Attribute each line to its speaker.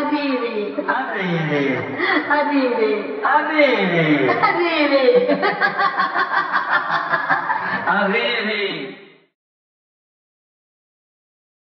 Speaker 1: Habibi.
Speaker 2: Habibi.
Speaker 1: Habibi.
Speaker 2: Habibi.
Speaker 1: Habibi.
Speaker 2: Habibi.